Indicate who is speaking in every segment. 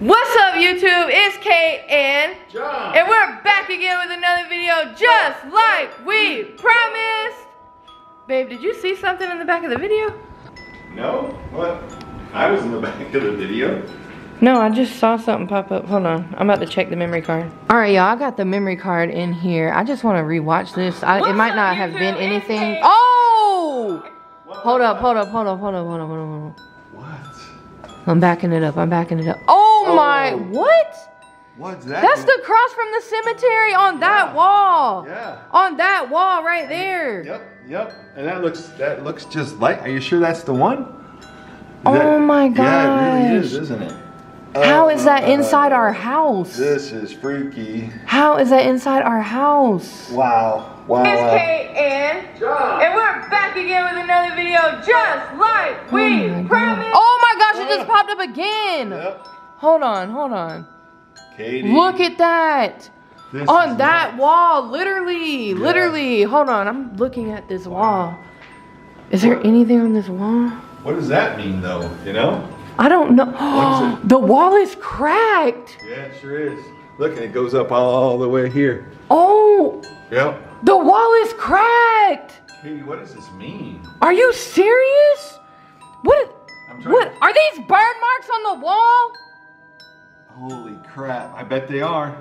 Speaker 1: What's up YouTube? It's Kate and
Speaker 2: John.
Speaker 1: and we're back again with another video just like we promised. Babe, did you see something in the back of the video?
Speaker 2: No? What? I was in the back of the video.
Speaker 1: No, I just saw something pop up. Hold on. I'm about to check the memory card. All right, y'all. I got the memory card in here. I just want to rewatch this. I, it might not have been anything. Oh! Hold up, hold up, hold up, hold up, hold up, hold up, hold up.
Speaker 2: What?
Speaker 1: I'm backing it up. I'm backing it up. Oh,
Speaker 2: Oh.
Speaker 1: my. Oh. What?
Speaker 2: What's that?
Speaker 1: That's the cross from the cemetery on that
Speaker 2: Yeah.
Speaker 1: wall.
Speaker 2: Yeah.
Speaker 1: On that wall right there.
Speaker 2: Yep, yep. And that looks that looks just like. Are you sure that's the one?
Speaker 1: Oh
Speaker 2: that-
Speaker 1: my
Speaker 2: Yeah, it really is,
Speaker 1: gosh.
Speaker 2: isn't it?
Speaker 1: How
Speaker 2: Oh
Speaker 1: is that
Speaker 2: my
Speaker 1: inside
Speaker 2: God.
Speaker 1: our house?
Speaker 2: This is freaky.
Speaker 1: How is that inside our house?
Speaker 2: Wow. Wow.
Speaker 1: It's
Speaker 2: wow.
Speaker 1: Kate and
Speaker 2: John.
Speaker 1: and we're back again with another video just like oh we
Speaker 3: my
Speaker 1: promised. Oh my gosh, it just popped up again.
Speaker 2: Yep.
Speaker 1: Hold on, hold on.
Speaker 2: Katie.
Speaker 1: Look at that.
Speaker 2: This
Speaker 1: On that
Speaker 2: nuts.
Speaker 1: wall, literally, literally. Hold on, I'm looking at this wall. Is there anything on this wall?
Speaker 2: What does that mean, though? You know?
Speaker 1: I don't know.
Speaker 2: What is it?
Speaker 1: the wall is cracked.
Speaker 2: Yeah, it sure is. Look, and it goes up all the way here.
Speaker 1: Oh,
Speaker 2: Yep.
Speaker 1: the wall is cracked.
Speaker 2: Katie, what does this mean?
Speaker 1: Are you serious? What? What? Are these burn marks on the wall?
Speaker 2: Holy crap! I bet they are.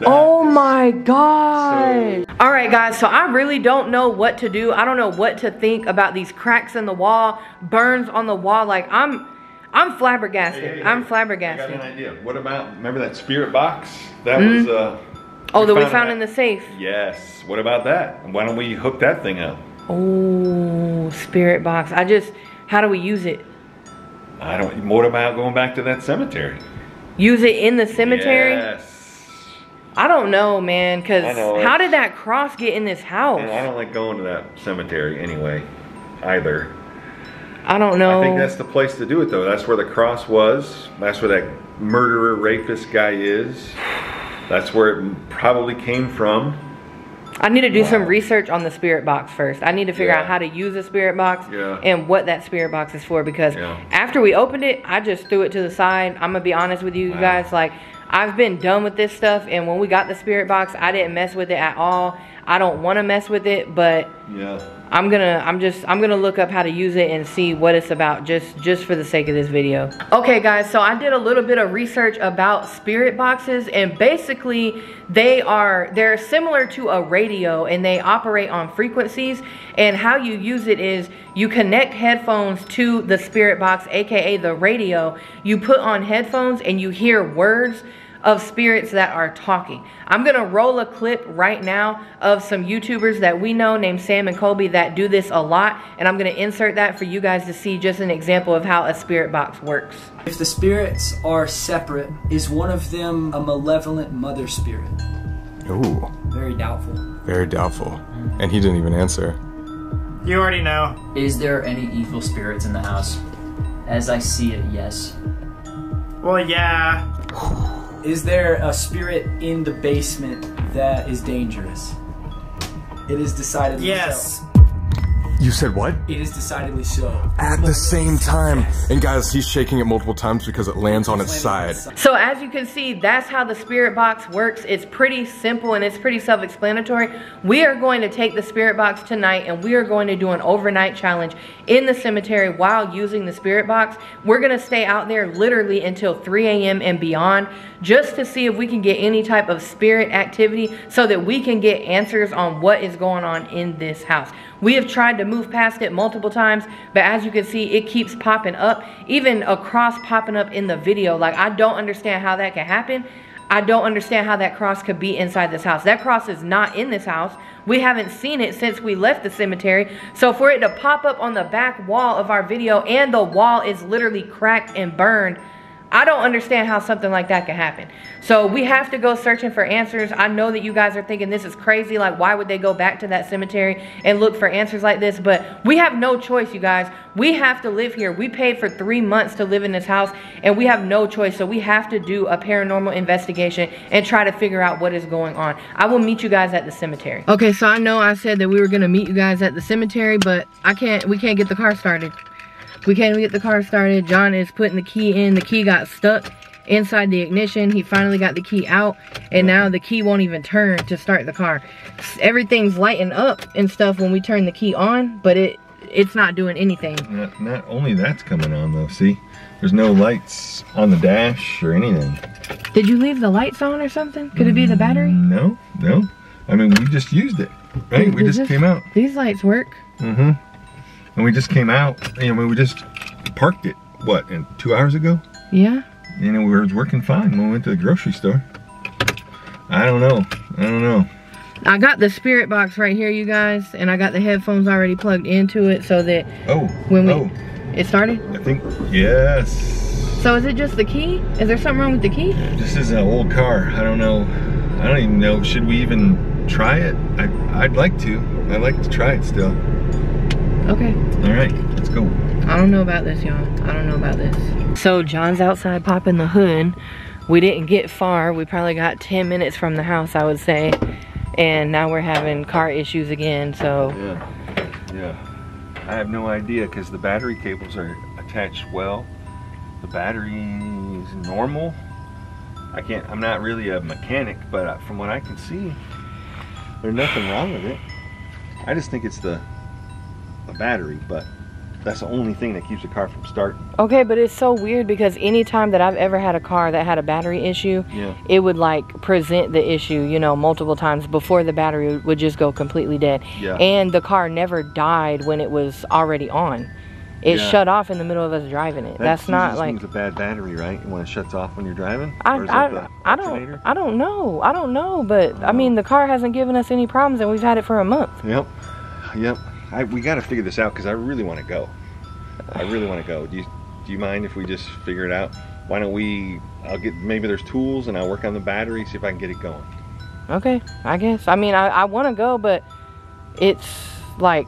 Speaker 2: That
Speaker 1: Oh my god.
Speaker 2: so-
Speaker 1: All right, guys, so I really don't know what to do. I don't know what to think about these cracks in the wall, burns on the wall. Like, I'm I'm flabbergasted.
Speaker 2: Hey, hey, hey,
Speaker 1: I'm
Speaker 2: I got
Speaker 1: flabbergasted.
Speaker 2: an idea. What about? Remember that spirit box? That was. uh
Speaker 1: Oh, that we
Speaker 2: found
Speaker 1: found
Speaker 2: that-
Speaker 1: in the safe.
Speaker 2: Yes. What about that? Why don't we hook that thing up?
Speaker 1: Oh, spirit box. I just, how do we use it?
Speaker 2: I don't. What about going back to that cemetery?
Speaker 1: Use it in the cemetery?
Speaker 2: Yes.
Speaker 1: I don't know, man, because how did that cross get in this house?
Speaker 2: And I don't like going to that cemetery anyway, either.
Speaker 1: I don't know.
Speaker 2: I think that's the place to do it though. That's where the cross was. That's where that murderer rapist guy is. That's where it probably came from.
Speaker 1: I need to do some research on the spirit box first. I need to figure
Speaker 2: Yeah.
Speaker 1: out how to use a spirit box
Speaker 2: Yeah.
Speaker 1: and what that spirit box is for because
Speaker 2: Yeah.
Speaker 1: after we opened it, I just threw it to the side. I'm gonna be honest with you
Speaker 2: Wow.
Speaker 1: guys. Like, I've been done with this stuff, and when we got the spirit box, I didn't mess with it at all. I don't want to mess with it, but
Speaker 2: Yeah.
Speaker 1: I'm gonna I'm just I'm gonna look up how to use it and see what it's about just just for the sake of this video. Okay guys, so I did a little bit of research about spirit boxes and basically they are they're similar to a radio and they operate on frequencies and how you use it is you connect headphones to the spirit box aka the radio. You put on headphones and you hear words of spirits that are talking. I'm gonna roll a clip right now of some YouTubers that we know named Sam and Colby that do this a lot, and I'm gonna insert that for you guys to see just an example of how a spirit box works.
Speaker 3: If the spirits are separate, is one of them a malevolent mother spirit?
Speaker 4: Ooh,
Speaker 3: Very doubtful.
Speaker 4: very doubtful. And he didn't even answer.
Speaker 5: You already know.
Speaker 6: Is there any evil spirits in the house? As I see it, yes.
Speaker 5: Well, yeah.
Speaker 3: Is there a spirit in the basement that is dangerous? It is decidedly
Speaker 5: Yes.
Speaker 3: So.
Speaker 4: You said what?
Speaker 3: It is decidedly so.
Speaker 4: At the same time. And guys, he's shaking it multiple times because it lands on its side.
Speaker 1: So as you can see, that's how the spirit box works. It's pretty simple and it's pretty self-explanatory. We are going to take the spirit box tonight and we are going to do an overnight challenge in the cemetery while using the spirit box. We're gonna stay out there literally until 3 a.m. and beyond just to see if we can get any type of spirit activity so that we can get answers on what is going on in this house. We have tried to move past it multiple times, but as you can see, it keeps popping up, even across popping up in the video. Like, I don't understand how that can happen. I don't understand how that cross could be inside this house. That cross is not in this house. We haven't seen it since we left the cemetery. So for it to pop up on the back wall of our video and the wall is literally cracked and burned, I don't understand how something like that can happen. So we have to go searching for answers. I know that you guys are thinking this is crazy. Like, why would they go back to that cemetery and look for answers like this? But we have no choice, you guys. We have to live here. We paid for three months to live in this house, and we have no choice. So we have to do a paranormal investigation and try to figure out what is going on. I will meet you guys at the cemetery. Okay, so I know I said that we were gonna meet you guys at the cemetery, but I can't. We can't get the car started. We can't even get the car started. John is putting the key in. The key got stuck inside the ignition. He finally got the key out and now the key won't even turn to start the car. Everything's lighting up and stuff when we turn the key on, but it it's not doing anything.
Speaker 2: Not, not only that's coming on though, see? There's no lights on the dash or anything.
Speaker 1: Did you leave the lights on or something? Could it be the battery?
Speaker 2: No, no. I mean, we just used it, right? We just
Speaker 1: this-
Speaker 2: came out.
Speaker 1: These lights work.
Speaker 2: Mm-hmm. And we just came out. You know, we just parked it, what, And two hours ago?
Speaker 1: Yeah.
Speaker 2: You know, we were working fine when we went to the grocery store. I don't know. I don't know.
Speaker 1: I got the spirit box right here, you guys, and I got the headphones already plugged into it so that
Speaker 2: Oh,
Speaker 1: when we
Speaker 2: oh,
Speaker 1: it started.
Speaker 2: I think, yes.
Speaker 1: So is it just the key? Is there something wrong with the key?
Speaker 2: This is an old car. I don't know. I don't even know. Should we even try it? I, I'd like to. I'd like to try it still.
Speaker 1: Okay.
Speaker 2: All right, let's go.
Speaker 1: I don't know about this, y'all. I don't know about this. So John's outside popping the hood. We didn't get far. We probably got 10 minutes from the house, I would say. And now we're having car issues again, so
Speaker 2: Yeah, yeah. I have no idea because the battery cables are attached well. The battery is normal. I can't. I'm not really a mechanic, but from what I can see, there's nothing wrong with it. I just think it's the the battery, but that's the only thing that keeps the car from starting.
Speaker 1: Okay, but it's so weird because anytime that I've ever had a car that had a battery issue,
Speaker 2: Yeah.
Speaker 1: it would like present the issue, you know, multiple times before the battery would just go completely dead.
Speaker 2: Yeah.
Speaker 1: And the car never died when it was already on. It
Speaker 2: Yeah.
Speaker 1: shut off in the middle of us driving it. That's not like
Speaker 2: a bad battery, right? When it shuts off when you're driving.
Speaker 1: I, I, I don't I don't know. I don't know, but I oh. mean the car hasn't given us any problems and we've had it for a month.
Speaker 2: Yep, yep. I, we got to figure this out because I really want to go. I really want to go. Do you do you mind if we just figure it out? Why don't we? I'll get maybe there's tools and I'll work on the battery, see if I can get it going.
Speaker 1: Okay, I guess. I mean I, I wanna go but it's like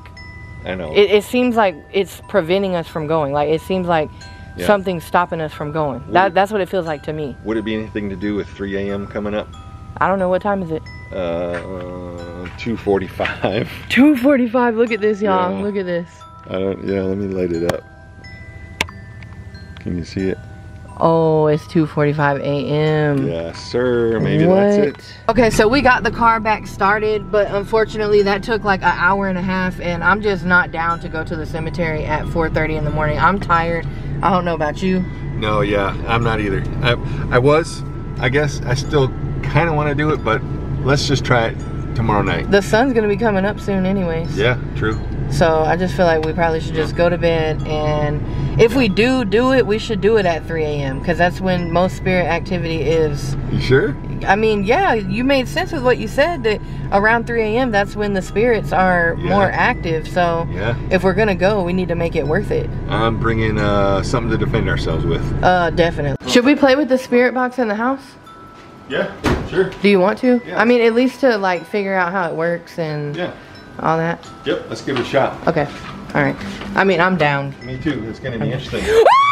Speaker 2: I know.
Speaker 1: it, it seems like it's preventing us from going. Like it seems like
Speaker 2: Yeah.
Speaker 1: something's stopping us from going.
Speaker 2: Would
Speaker 1: That
Speaker 2: it-
Speaker 1: that's what it feels like to me.
Speaker 2: Would it be anything to do with 3 a.m. coming up?
Speaker 1: I don't know what time is it.
Speaker 2: Uh, 2:45.
Speaker 1: 2:45. Look at this, y'all.
Speaker 2: Yeah.
Speaker 1: Look at this.
Speaker 2: I don't. Yeah, let me light it up. Can you see it?
Speaker 1: Oh, it's 2:45 a.m.
Speaker 2: Yes, sir. Maybe that's it.
Speaker 1: Okay, so we got the car back started, but unfortunately that took like an hour and a half, and I'm just not down to go to the cemetery at 4:30 in the morning. I'm tired. I don't know about you.
Speaker 2: No, yeah, I'm not either. I, I was. I guess I still kind of want to do it, but let's just try it tomorrow night.
Speaker 1: The sun's gonna be coming up soon, anyways.
Speaker 2: Yeah, true.
Speaker 1: So I just feel like we probably should just go to bed, and if we do do it, we should do it at 3 a.m. because that's when most spirit activity is.
Speaker 2: You sure?
Speaker 1: I mean, yeah, you made sense with what you said that around 3 a.m. that's when the spirits are
Speaker 2: Yeah.
Speaker 1: more active. So
Speaker 2: Yeah.
Speaker 1: if we're gonna go, we need to make it worth it.
Speaker 2: I'm bringing uh, something to defend ourselves with.
Speaker 1: Uh, definitely. Should we play with the spirit box in the house?
Speaker 2: Yeah, sure.
Speaker 1: Do you want to?
Speaker 2: Yeah.
Speaker 1: I mean, at least to like figure out how it works and
Speaker 2: Yeah.
Speaker 1: all that.
Speaker 2: Yep. Let's give it a shot.
Speaker 1: Okay. All right. I mean, I'm down.
Speaker 2: Me too. It's gonna be interesting.